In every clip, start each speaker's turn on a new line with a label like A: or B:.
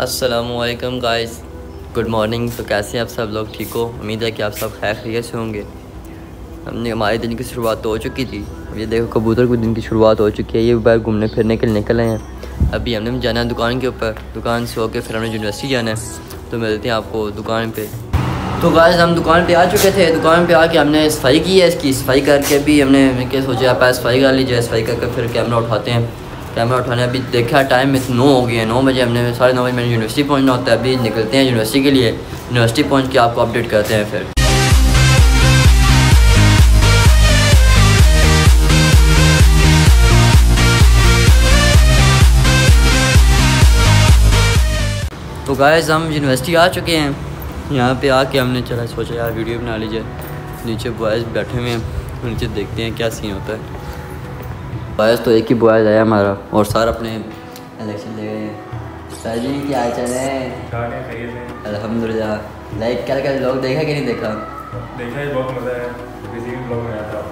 A: असलकम guys good morning तो कैसे हैं आप सब लोग? ठीक हो? उम्मीद है कि आप सब खैर से होंगे। हमने, हमारे दिन की शुरुआत तो हो चुकी थी। ये देखो, कबूतर को दिन की शुरुआत हो चुकी है। ये बाहर घूमने, फिरने के लिए निकल आए हैं। अभी हमने जाना है दुकान के ऊपर। दुकान से होकर फिर हमने यूनिवर्सिटी जाना है। तो मिलते हैं आपको दुकान पर तो गाइस हम दुकान पे आ चुके थे। दुकान पे आके हमने सफ़ाई की है इसकी। सफ़ाई करके भी हमने क्या सोचा आप सफ़ाई कर लीजिए सफ़ाई करके फिर कैमरा उठाते हैं। कैमरा उठाने अभी देखा टाइम में नौ हो गया नौ बजे हमने साढ़े नौ बजे मैंने यूनिवर्सिटी पहुँचना होता है। अभी निकलते हैं यूनिवर्सिटी के लिए। यूनिवर्सिटी पहुँच के आपको अपडेट करते हैं फिर। तो गाइस हम यूनिवर्सिटी आ चुके हैं। यहाँ पे आके हमने चला, सोचा, यार वीडियो बना लीजिए। नीचे बॉयज़ बैठे हुए हैं। नीचे देखते हैं क्या सीन होता है। बॉयज़ तो एक ही बॉयज़ आया हमारा और सर अपने इलेक्शन दे रहे हैं। सर जी क्या चल रहे हैं। अलहमदिल्ला लाइक क्या क्या लोग देखा कि नहीं देखा?
B: देखा है बहुत मज़ा है किसी भी ब्लॉग में आया था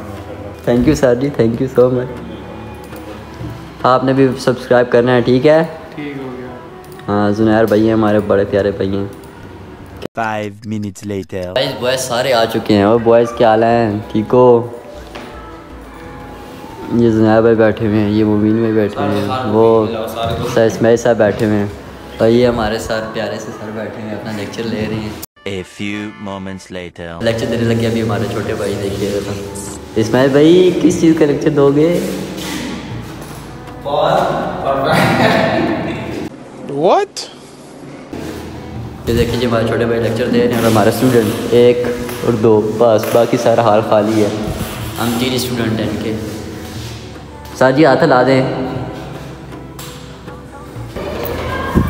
A: thank you sir ji thank you so much आपने भी सब्सक्राइब करना है ठीक है?
B: ठीक हो गया।
A: हाँ जुनैर भाई हैं हमारे बड़े प्यारे भाई हैं।
C: Five minutes later.
A: Boys boys सारे आ चुके हैं। और बॉयज़ क्या हाल हैं? ठीक हो? ये जुनैर भाई बैठे हुए हैं ये मुबीन भाई बैठे हुए हैं वो सर इसमाइल साहब बैठे हुए हैं। और ये हमारे सर प्यारे से सर बैठे हुए हैं अपना लेक्चर ले रही हैं।
C: A few moments later.
A: Lecture देने लगे अभी हमारे छोटे भाई देखिए। इसमाइल भाई किस चीज़ का लेक्चर दोगे?
B: What?
A: ये देखिए जी हमारे छोटे भाई लेक्चर दे रहे हैं और हमारे स्टूडेंट एक और दो बस बाकी सारा हाल खाली है। हम तीन स्टूडेंट हैं इनके। सर जी, हाथ ला दें।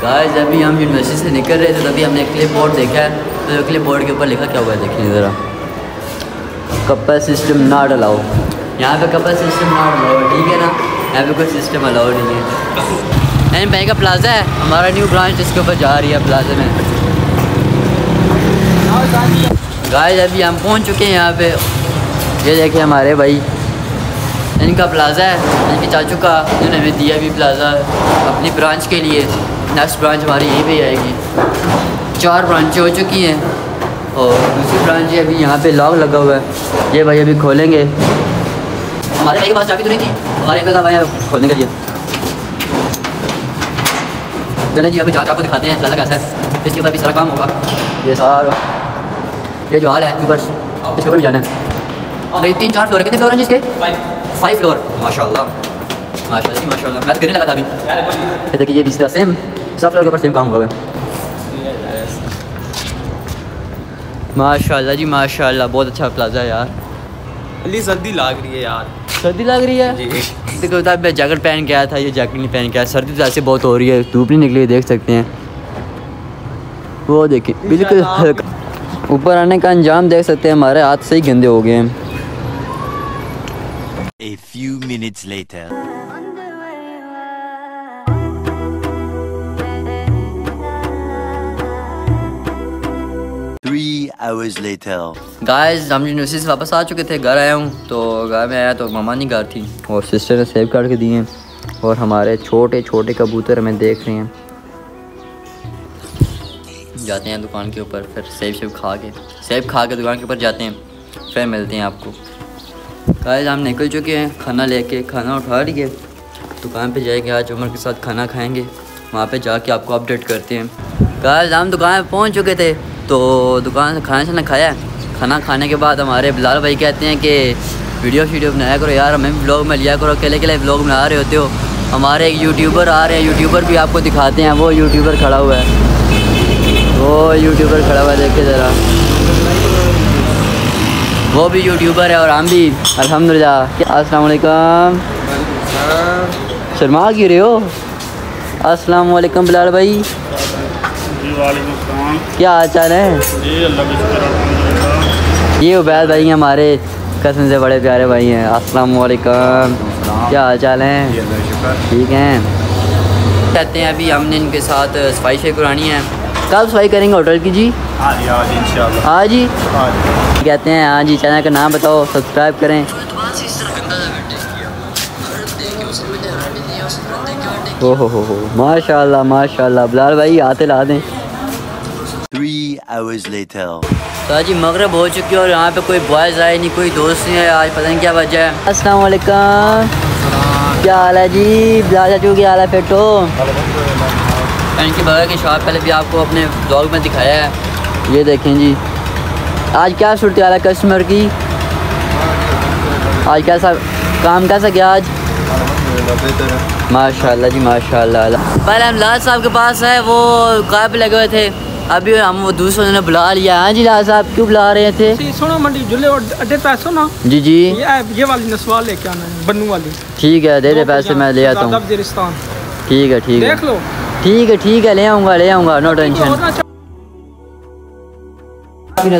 A: गाइस अभी हम यूनिवर्सिटी से निकल रहे थे, तभी हमने क्लिप बोर्ड देखा है। तो क्लिप बोर्ड के ऊपर लिखा, क्या हुआ है देखिए ज़रा। कपल सिस्टम नॉट अलाउ यहाँ पे कपल सिस्टम नॉट अलाउ ठीक है ना? यहाँ पे कोई सिस्टम अलाउ नहीं है। एन भाई का प्लाजा है। हमारा न्यू ब्रांच इसके ऊपर जा रही है प्लाजा में। गाइस अभी हम पहुँच चुके हैं यहाँ पे। ये देखिए हमारे भाई। इनका प्लाजा है इनके चाचू का इन्होंने हमें दिया भी प्लाजा अपनी ब्रांच के लिए नेक्स्ट ब्रांच हमारी यहीं पे आएगी। चार ब्रांचें हो चुकी हैं और दूसरी ब्रांच ये अभी यहाँ पे लॉक लगा हुआ है। ये भाई अभी खोलेंगे। हमारे भाई के पास चाबी तो नहीं थी हमारे का भाई खोलने के लिए। चले जी, अभी चाचा को दिखाते हैं प्लाजा कैसा है। इसके ऊपर भी सारा काम होगा। ये सारा ये जो हाल है ऊपर इसके ऊपर जाना है। तीन चार फ्लोर कितने फ्लोर हैं जी इसके? फाइव फ्लोर माशाल्लाह माशाल्लाह माशाल्लाह मैं तो गिरने लगा था अभी देखिए ये दूसरा सेम सब फ्लोर के ऊपर सेम काम हुआ है माशाल्लाह जी माशाल्लाह बहुत अच्छा प्लाजा है यार
D: अली सर्दी लाग रही है यार
A: सर्दी लग रही है देखो तब मैं जैकेट पहन के आया था ये जैकेट नहीं पहन के आया सर्दी तो ऐसे बहुत हो रही है धूप नहीं निकली देख सकते हैं वो देखिए बिल्कुल ऊपर आने का अंजाम देख सकते हैं हमारे हाथ से ही गंदे हो गए हैं
C: A few minutes later. Three hours later.
A: Guys हम यूनिवर्सिटी से वापस आ चुके थे, घर आया हूँ तो घर में आया तो मामा नहीं घर थी, और सिस्टर ने सेब काट के दिए हैं, और हमारे छोटे छोटे कबूतर हमें देख रहे हैं जाते हैं दुकान के ऊपर, फिर सेब सेब खा के सेब खा के दुकान के ऊपर जाते हैं, फिर मिलते हैं आपको गाइस हम निकल चुके हैं खाना लेके, खाना उठा लिए। दुकान पे जाएँगे, आज उमर के साथ खाना खाएँगे। वहाँ पे जाके आपको अपडेट करते हैं। गाइस हम दुकान पे पहुँच चुके थे। तो दुकान से खाना शाना खाया खाना खाने के बाद हमारे बिलाल भाई कहते हैं कि, वीडियो शीडियो बनाया करो यार, हमें भी ब्लॉग में लिया करो। अकेले अकेले ब्लॉग बना रहे होते हो। हमारे एक यूट्यूबर आ रहे हैं। यूट्यूबर भी आपको दिखाते हैं। वो यूट्यूबर खड़ा हुआ है। वो यूट्यूबर खड़ा हुआ है देखे ज़रा। वो भी यूट्यूबर है और हम भी अल्हम्दुलिल्लाह। अस्सलाम वालेकुम शर्मा क्यों रहे हो? अस्सलाम वालेकुम बिलाल भाई।
B: जी वालेकुम सलाम।
A: क्या हाल चाल है?
B: जी अल्लाह का शुक्र अल्हम्दुलिल्लाह।
A: ये उबैद भाई हैं हमारे कसम से बड़े प्यारे भाई हैं। अस्सलाम वालेकुम क्या हाल चाल है। ठीक हैं। कहते हैं अभी हमने इनके साथ सफ़ाई शफाई करानी है। कब सफ़ाई करेंगे होटल की जी?
B: हाँ जी हाँ जी इंशाल्लाह।
A: हाँ जी।
B: हाँ जी।
A: कहते हैं हाँ जी चैनल का नाम बताओ सब्सक्राइब करें। हो हो माशाल्लाह माशाल्लाह। बिलाल भाई आते ला दें।
C: Three hours later.
A: तो जी मगरब हो चुकी है और यहाँ पे कोई बॉयज़ आए नहीं कोई दोस्त नहीं है आज पता नहीं क्या वजह है। अस्सलाम वालेकुम क्या हाल है जी? बिलाल चाचू क्या हाल है फिटो इनकी बगल की शॉप पहले भी आपको अपने ब्लॉग में दिखाया है। ये देखें जी। आज क्या सूरत हाल है कस्टमर की? आज कैसा काम कैसा गया आज? माशाल्लाह जी माशाल्लाह। पहले हम लाल साहब के पास है वो कार पे लगे हुए थे। अभी हम वो दूसरों ने बुला लिया। हाँ जी लाल साहब क्यों बुला रहे थे?
E: सुनो मंडी जुले अड्डे पैसो ना।
A: जी जी।
E: ये ये वाली नस्वाल लेके आना है बन्नू वाली।
A: ठीक है दे दे पैसे मैं ले आता हूँ। ठीक है ठीक है।
E: देख लो।
A: ठीक है ठीक है ले आऊँगा ले आऊँगा नो टेंशन
E: ना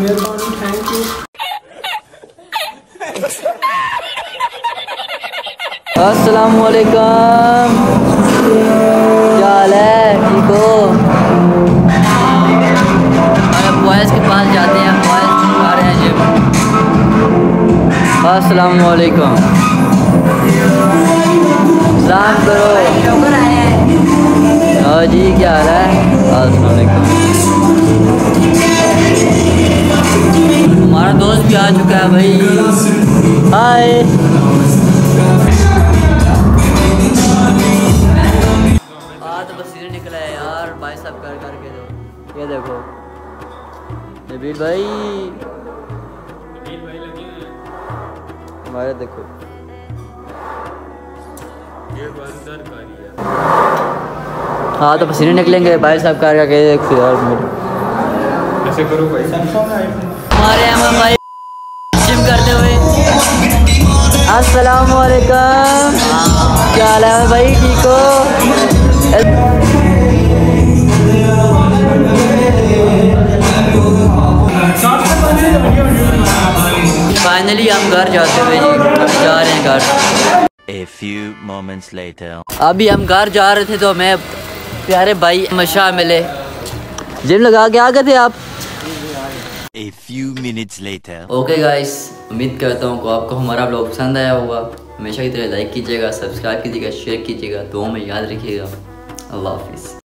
E: मेहरबानी थैंक यू
A: अस्सलाम वालेकुम क्या हाल है? ठीक हो? अरे बॉयज़ के पास जाते हैं बॉयज़ आ रहे हैं जिम अस्सलाम वालेकुम सलाम करो हाँ। जी क्या हाल है? अस्सलाम वालेकुम भी आ चुका है भाई। हाय। तो निकला है यार भाई साहब कर करके दो। ये देखो। नबील भाई। हमारे देखो। हाँ तो पसीने निकलेंगे। भाई साहब कर करके देखो यार मेरे
B: ऐसे करो भाई।
A: हमारे भाई अस्सलाम वालेकुम क्या हाल है भाई ठीक हो? फाइनली हम घर जाते हुए जी। अभी जा रहे हैं घर।
C: A few moments later.
A: अभी हम घर जा रहे थे तो मैं प्यारे भाई मशा मिले। जिम लगा के आ गए थे आप?
C: A few minutes later.
A: Okay guys उम्मीद करता हूँ आपको हमारा ब्लॉग पसंद आया होगा। हमेशा की तरह लाइक कीजिएगा सब्सक्राइब कीजिएगा शेयर कीजिएगा दो में याद रखिएगा। अल्लाह हाफिज़।